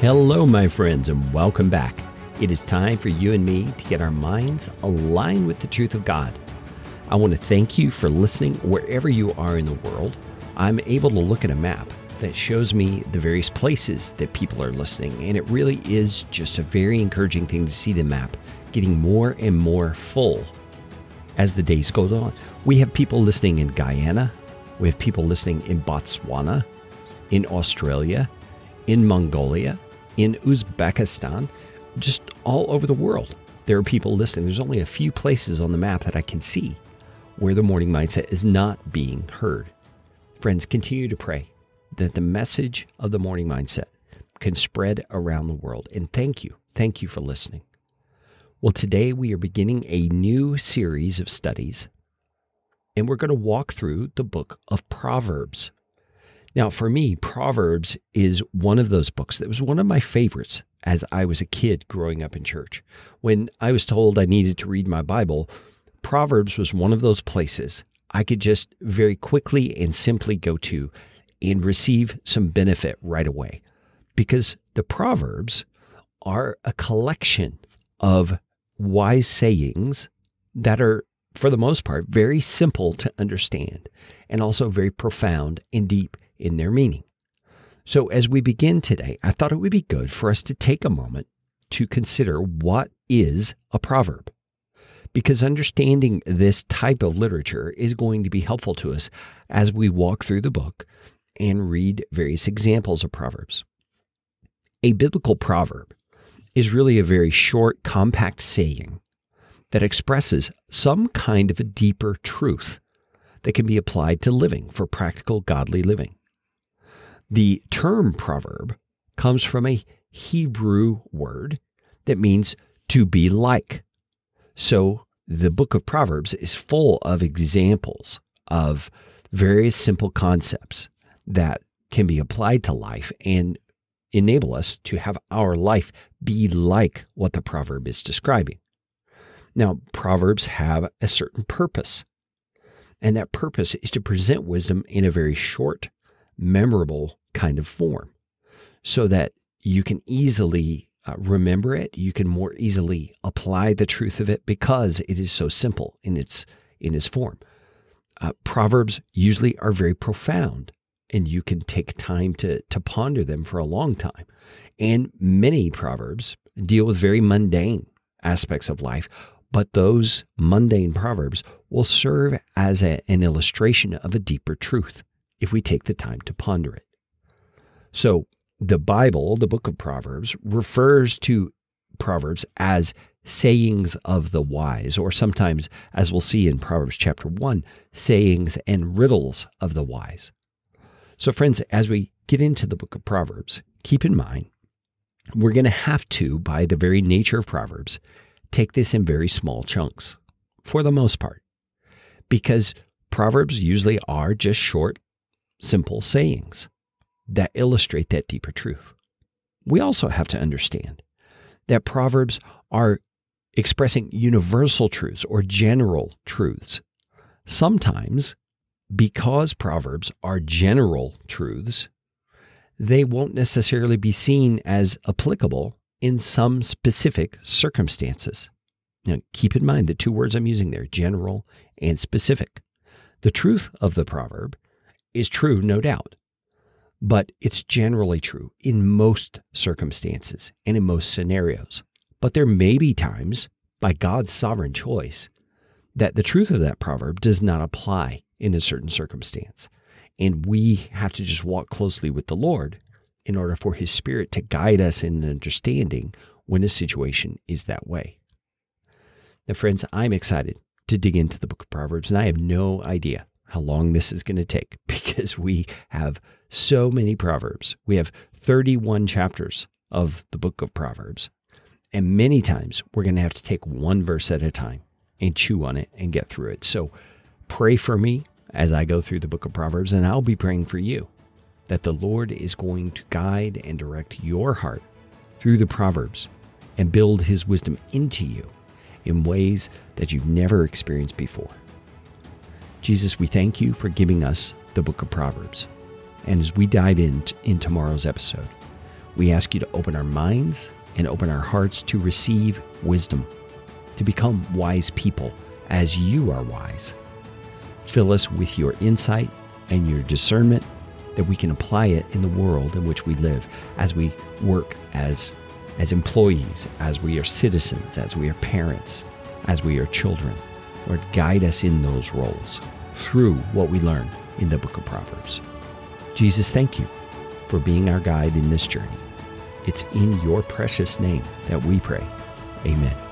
Hello, my friends, and welcome back. It is time for you and me to get our minds aligned with the truth of God. I want to thank you for listening wherever you are in the world. I'm able to look at a map that shows me the various places that people are listening, and it really is just a very encouraging thing to see the map getting more and more full as the days go on. We have people listening in Guyana, we have people listening in Botswana, in Australia, in Mongolia, in Uzbekistan, just all over the world. There are people listening. There's only a few places on the map that I can see where the morning mindset is not being heard. Friends, continue to pray that the message of the morning mindset can spread around the world. And thank you. Thank you for listening. Well, today we are beginning a new series of studies, and we're going to walk through the book of Proverbs. Now, for me, Proverbs is one of those books that was one of my favorites as I was a kid growing up in church. When I was told I needed to read my Bible, Proverbs was one of those places I could just very quickly and simply go to and receive some benefit right away. Because the Proverbs are a collection of wise sayings that are, for the most part, very simple to understand and also very profound and deep in their meaning. So, as we begin today, I thought it would be good for us to take a moment to consider what is a proverb. Because understanding this type of literature is going to be helpful to us as we walk through the book and read various examples of proverbs. A biblical proverb is really a very short, compact saying that expresses some kind of a deeper truth that can be applied to living for practical godly living. The term proverb comes from a Hebrew word that means to be like. So the book of Proverbs is full of examples of various simple concepts that can be applied to life and enable us to have our life be like what the proverb is describing. Now, proverbs have a certain purpose, and that purpose is to present wisdom in a very short, memorable kind of form so that you can easily uh, remember it. You can more easily apply the truth of it because it is so simple in its in its form. Uh, Proverbs usually are very profound, and you can take time to to ponder them for a long time. And many proverbs deal with very mundane aspects of life, but those mundane proverbs will serve as a, an illustration of a deeper truth if we take the time to ponder it. So, the Bible, the book of Proverbs, refers to Proverbs as sayings of the wise, or sometimes, as we'll see in Proverbs chapter 1, sayings and riddles of the wise. So, friends, as we get into the book of Proverbs, keep in mind we're going to have to, by the very nature of Proverbs, take this in very small chunks for the most part, because Proverbs usually are just short, simple sayings that illustrate that deeper truth. We also have to understand that Proverbs are expressing universal truths or general truths. Sometimes, because Proverbs are general truths, they won't necessarily be seen as applicable in some specific circumstances. Now, keep in mind the two words I'm using there general and specific. The truth of the proverb is true, no doubt, but it's generally true in most circumstances and in most scenarios. But there may be times, by God's sovereign choice, that the truth of that proverb does not apply in a certain circumstance. And we have to just walk closely with the Lord in order for His Spirit to guide us in understanding when a situation is that way. Now, friends, I'm excited to dig into the book of Proverbs, and I have no idea how long this is going to take because we have so many Proverbs. We have 31 chapters of the book of Proverbs. And many times we're going to have to take one verse at a time and chew on it and get through it. So pray for me as I go through the book of Proverbs, and I'll be praying for you that the Lord is going to guide and direct your heart through the Proverbs and build his wisdom into you in ways that you've never experienced before. Jesus, we thank you for giving us the book of Proverbs. And as we dive in, in tomorrow's episode, We ask you to open our minds and open our hearts to receive wisdom, to become wise people as you are wise. Fill us with your insight and your discernment that we can apply it in the world in which we live as we work as, as employees, as we are citizens, as we are parents, as we are children. Lord, guide us in those roles through what we learn in the book of Proverbs. Jesus, thank you for being our guide in this journey. It's in your precious name that we pray. Amen.